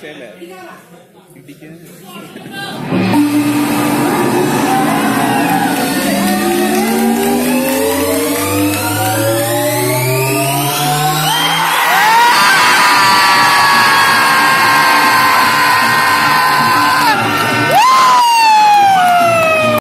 Sena. Dibikin.